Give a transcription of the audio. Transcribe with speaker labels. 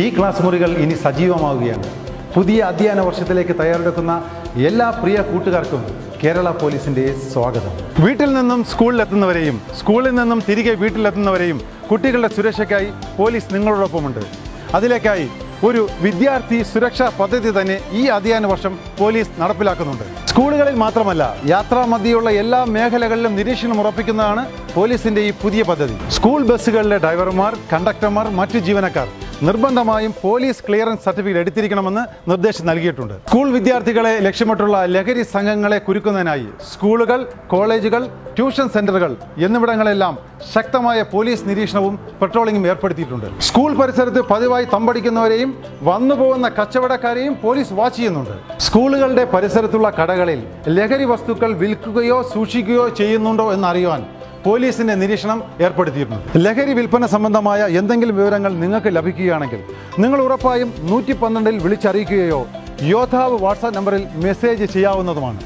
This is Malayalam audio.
Speaker 1: ഈ ക്ലാസ് മുറികൾ ഇനി സജീവമാവുകയാണ്. പുതിയ അധ്യയന വർഷത്തിലേക്ക് തയ്യാറെടുക്കുന്ന എല്ലാ പ്രിയ കൂട്ടുകാർക്കും കേരള പോലീസിന്റെ സ്വാഗതം. വീട്ടിൽ നിന്നും സ്കൂളിലെത്തുന്നവരെയും സ്കൂളിൽ നിന്നും തിരികെ വീട്ടിലെത്തുന്നവരെയും കുട്ടികളുടെ സുരക്ഷയ്ക്കായി പോലീസ് നിങ്ങളോടൊപ്പമുണ്ട്. അതിലേക്കായി ഒരു വിദ്യാർത്ഥി സുരക്ഷാ പദ്ധതി തന്നെ ഈ അധ്യയന വർഷം പോലീസ് നടപ്പിലാക്കുന്നുണ്ട്. സ്കൂളുകളിൽ മാത്രമല്ല യാത്രാ മധ്യയുള്ള എല്ലാ മേഖലകളിലും നിരീക്ഷണം ഉറപ്പിക്കുന്നതാണ് പോലീസിന്റെ ഈ പുതിയ പദ്ധതി. സ്കൂൾ ബസ്സുകളിലെ ഡ്രൈവർമാർ കണ്ടക്ടർമാർ മറ്റു ജീവനക്കാർ നിർബന്ധമായും പോലീസ് ക്ലിയറൻസ് സർട്ടിഫിക്കറ്റ് എടുത്തിരിക്കണമെന്ന് നിർദ്ദേശം നൽകിയിട്ടുണ്ട്. സ്കൂൾ വിദ്യാർത്ഥികളെ ലക്ഷ്യമിട്ടുള്ള ലഹരി സംഘങ്ങളെ കുരുക്കുന്നതിനായി സ്കൂളുകൾ കോളേജുകൾ ട്യൂഷൻ സെന്ററുകൾ എന്നിവിടങ്ങളെല്ലാം ശക്തമായ പോലീസ് നിരീക്ഷണവും പെട്രോളിംഗും ഏർപ്പെടുത്തിയിട്ടുണ്ട്. സ്കൂൾ പരിസരത്ത് പതിവായി തമ്പടിക്കുന്നവരെയും വന്നുപോകുന്ന കച്ചവടക്കാരെയും പോലീസ് വാച്ച് ചെയ്യുന്നുണ്ട്. സ്കൂളുകളുടെ പരിസരത്തുള്ള കടകളിൽ ലഹരി വസ്തുക്കൾ വിൽക്കുകയോ സൂക്ഷിക്കുകയോ ചെയ്യുന്നുണ്ടോ എന്നറിയുവാൻ പോലീസിന്റെ നിരീക്ഷണം ഏർപ്പെടുത്തിയിരുന്നത് ലഹരി വിൽപ്പന സംബന്ധമായ എന്തെങ്കിലും വിവരങ്ങൾ നിങ്ങൾക്ക് ലഭിക്കുകയാണെങ്കിൽ നിങ്ങൾ ഉറപ്പായും നൂറ്റി പന്ത്രണ്ടിൽ വിളിച്ചറിയിക്കുകയോ യോദ്ധാവ് വാട്സാപ്പ് നമ്പറിൽ മെസ്സേജ് ചെയ്യാവുന്നതുമാണ്.